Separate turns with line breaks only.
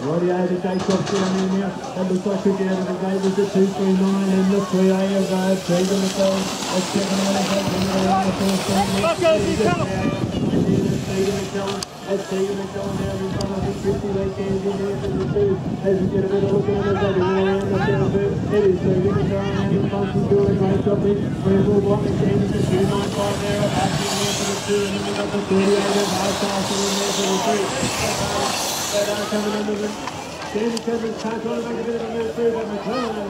to Jacobs down there now. That looks like out of the gate was the 239 and the 3A of uh. That's second out of that. And they're the first.
Let's go.
And it's. That's Tegan McCollum now in front of the 50 left hands in there the two. As we get a better look at it, they go the. It is Tegan McCollum and in front of doing a great job there. Rebel Block and Candice at 295 there. Back in there for the two. And then we got the 38 of Hardcastle in there for the three. They're not coming in with it. David Kevin, time to run back a bit of a minute, three, but McClellan